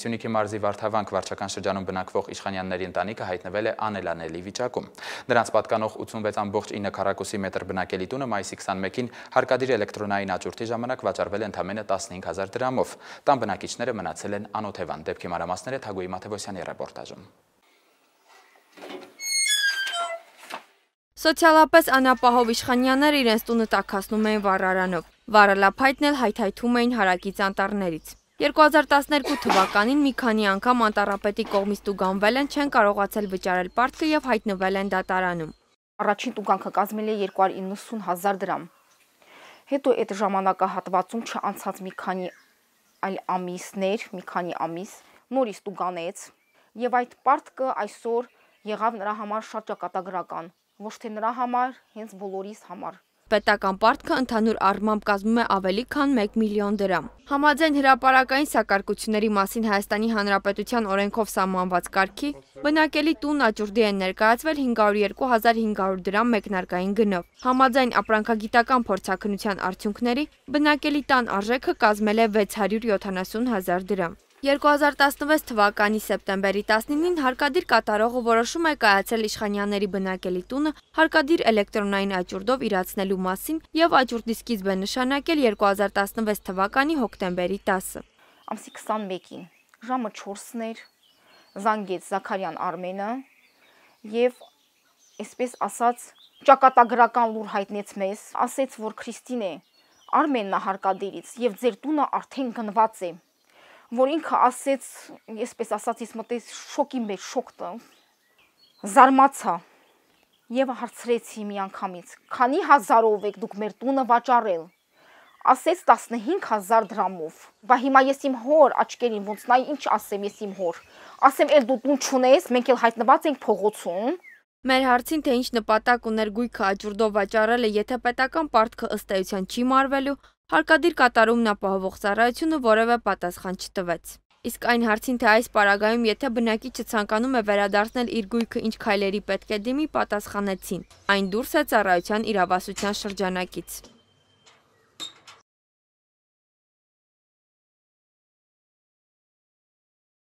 Սյունիքի մարզի Վարդավանք վարչական շրջանում բնակվող իշխանյանների ընտանիքը հայտնվել է անելանելի վիճակում։ Նրանց պատկանող 86.9 քառակուսի մետր բնակելի տունը մայիսի 21-ին հարկադիր էլեկտրոնային աճուրդի ժամանակ վաճառվել ընդամենը 15000 դրամով։ Տան բնակիչները մնացել են անօթևան։ Դեպքի մանրամասները Թագուի Մաթևոսյանի ռեպորտաժում։ Սոցիալապես անապահով իշխանյանները իրենց տունը տակասնում էին վառարանով։ Վառելափայտն էլ հայթայթում էին հարակից անտառներից։ 2012 թվականին մի քանի անգամ անտառապետի կողմից տուգանվել են, չեն կարողացել վճարել պարտքը եւ հայտնվել են դատարանում։ Առաջին տուգանքը կազմել է 290 հազար դրամ։ Հետո այդ ժամանակահատվածում չանցած մի քանի այլ ամիսներ, մի քանի ամիս նորից տուգանեց եւ այդ պարտքը այսօր եղավ նրա համար շատ ճակատագրական, ոչ թե նրա համար, հենց բոլորիս համար։ Պետական պարտքը ընդհանուր առմամբ կազմում է ավելի քան 1 միլիոն դրամ։ Համաձայն հրապարակային սակարկությունների մասին Հայաստանի Հանրապետության օրենքով սահմանված կարգի, բնակելի տուն աճուրդի են ներկայացվել 502.500 դրամ մեկնարկային գնով։ Համաձայն ապրանքագիտական փորձաքննության արդյունքների, բնակելի տան արժեքը կազմել է 670.000 դրամ։ 2016 թվականի սեպտեմբերի 19-ին հարկադիր կատարողը որոշում է կայացել իշխանյանների բնակելի տունը հարկադիր էլեկտրոնային աճուրդով իրացնելու մասին եւ աճուրդի սկիզբ է նշանակել 2016 թվականի հոկտեմբերի 10-ը։ Ամսի 21-ին ժամը 4-ն էր զանգեց Զաքարյան Արմենը եւ այսպես ասած ճակատագրական լուր հայտնեց մեզ, ասեց որ Քրիստինե Արմենն հարկադիրից եւ ձեր տունը արդեն գնված է որ ինքը ասեց, այսպես ասածից մտեց շոկի մեջ, շոկտը։ Զարմացա եւ հարցրեցի մի անգամից. «Քանի հազարով եք դուք մեր տունը վաճառել»։ Ասեց 15000 դրամով։ Բա հիմա ես իմ հոր աչքերին ոնց նայ ինչ ասեմ ես իմ հոր։ Ասեմ, «Էլ դու տուն չունես, մենք էլ հայտնված ենք փողոցում»։ Մեր հարցին, թե ինչ նպատակ ուներ գույքը աճուրդով վաճառելը, եթե պետական պարտքը ըստ էության չի մարվելու, Հարկադիր կատարումն ապահովող ծառայությունը որևէ պատասխան չտվեց։ Իսկ այն հարցին, թե այս պարագայում եթե բնակիչը ցանկանում է վերադարձնել իր գույքը ինչ քայլերի պետք է դիմի, պատասխանեցին։ Այն դուրս է ծառայության իրավասության շրջանակից։